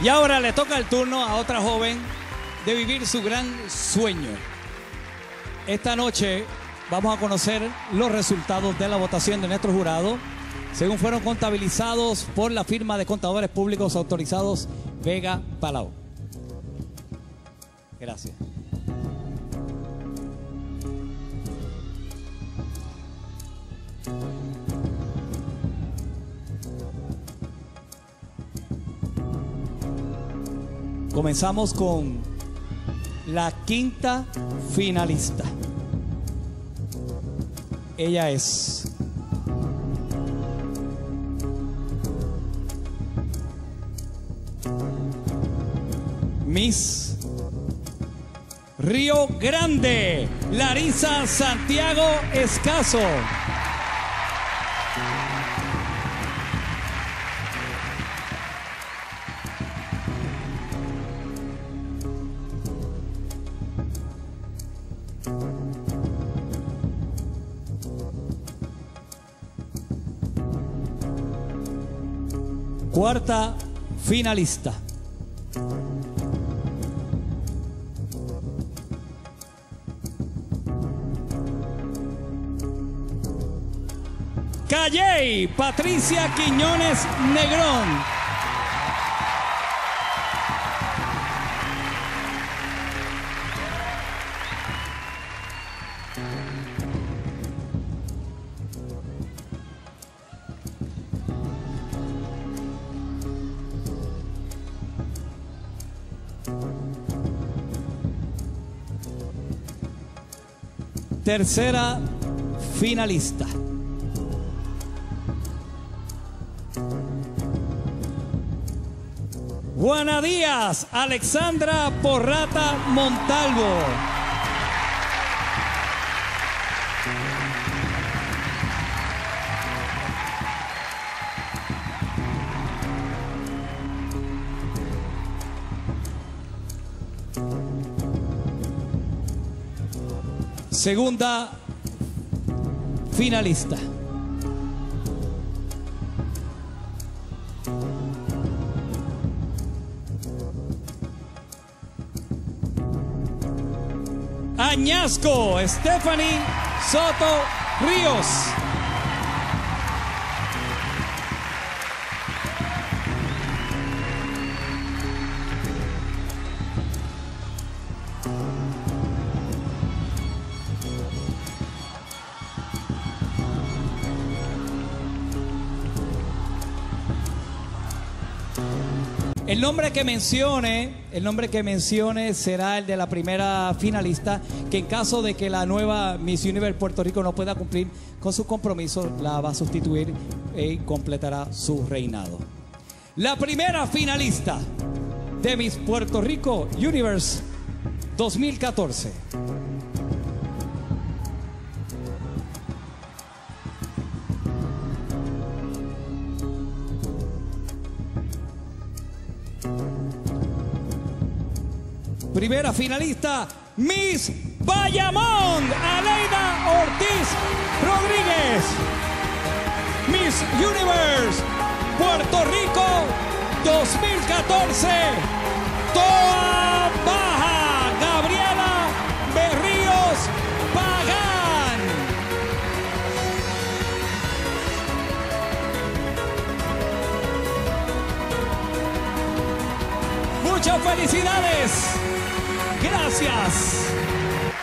Y ahora le toca el turno a otra joven de vivir su gran sueño. Esta noche vamos a conocer los resultados de la votación de nuestro jurado, según fueron contabilizados por la firma de contadores públicos autorizados Vega Palau. Gracias. Comenzamos con la quinta finalista. Ella es Miss Río Grande, Larisa Santiago Escaso. Cuarta finalista. Calle, Patricia Quiñones Negrón. Tercera finalista. Juana Alexandra Porrata Montalvo. Segunda finalista. Añasco, Stephanie Soto Ríos. El nombre que mencione, el nombre que mencione será el de la primera finalista, que en caso de que la nueva Miss Universe Puerto Rico no pueda cumplir con su compromiso, la va a sustituir y completará su reinado. La primera finalista de Miss Puerto Rico Universe 2014. Primera finalista, Miss Bayamón, Aleida Ortiz Rodríguez. Miss Universe, Puerto Rico 2014. Toa Muchas felicidades. Gracias.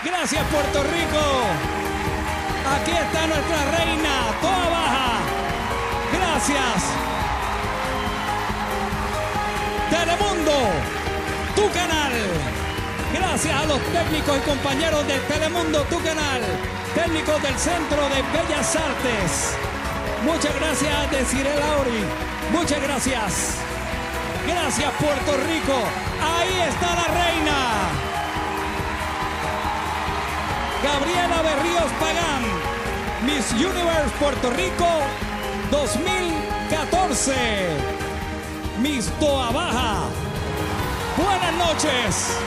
Gracias Puerto Rico. Aquí está nuestra reina, toda baja. Gracias. Telemundo, tu canal. Gracias a los técnicos y compañeros de Telemundo, tu canal. Técnicos del Centro de Bellas Artes. Muchas gracias, Desiree Lauri. Muchas gracias. Gracias, Puerto Rico. Ahí está la reina. Gabriela Berríos Pagán, Miss Universe Puerto Rico 2014. Miss Toa Baja. Buenas noches.